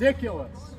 ridiculous.